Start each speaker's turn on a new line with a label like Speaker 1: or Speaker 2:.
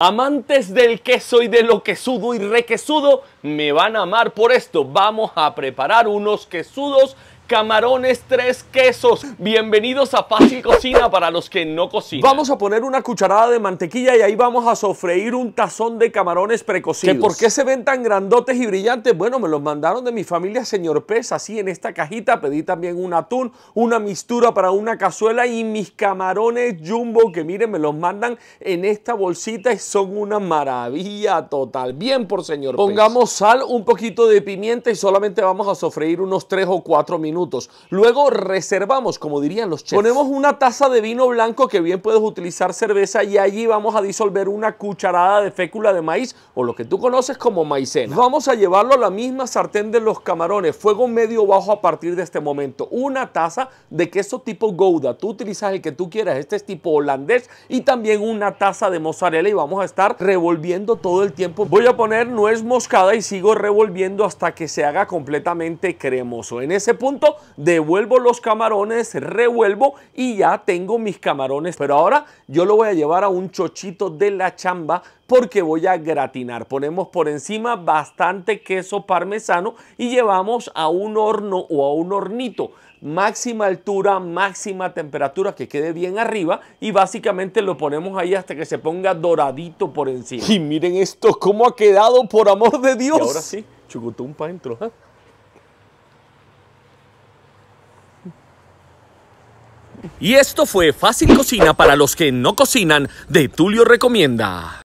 Speaker 1: Amantes del queso y de lo quesudo y requesudo me van a amar por esto. Vamos a preparar unos quesudos camarones tres quesos. Bienvenidos a Fácil Cocina para los que no cocinan.
Speaker 2: Vamos a poner una cucharada de mantequilla y ahí vamos a sofreír un tazón de camarones precocidos. ¿Que ¿Por qué se ven tan grandotes y brillantes? Bueno, me los mandaron de mi familia Señor Pez, así en esta cajita. Pedí también un atún, una mistura para una cazuela y mis camarones jumbo que miren, me los mandan en esta bolsita y son una maravilla total. Bien por Señor Pongamos sal, un poquito de pimienta y solamente vamos a sofreír unos 3 o 4 minutos Luego reservamos, como dirían los chefs. Ponemos una taza de vino blanco que bien puedes utilizar cerveza y allí vamos a disolver una cucharada de fécula de maíz o lo que tú conoces como maicena. Vamos a llevarlo a la misma sartén de los camarones, fuego medio bajo a partir de este momento. Una taza de queso tipo Gouda, tú utilizas el que tú quieras, este es tipo holandés y también una taza de mozzarella y vamos a estar revolviendo todo el tiempo. Voy a poner nuez moscada y sigo revolviendo hasta que se haga completamente cremoso. En ese punto devuelvo los camarones, revuelvo y ya tengo mis camarones. Pero ahora yo lo voy a llevar a un chochito de la chamba porque voy a gratinar. Ponemos por encima bastante queso parmesano y llevamos a un horno o a un hornito. Máxima altura, máxima temperatura, que quede bien arriba y básicamente lo ponemos ahí hasta que se ponga doradito por encima. Y miren esto, cómo ha quedado, por amor de Dios. Y ahora sí, chucutum para adentro. ¿eh?
Speaker 1: Y esto fue Fácil Cocina para los que no cocinan de Tulio Recomienda.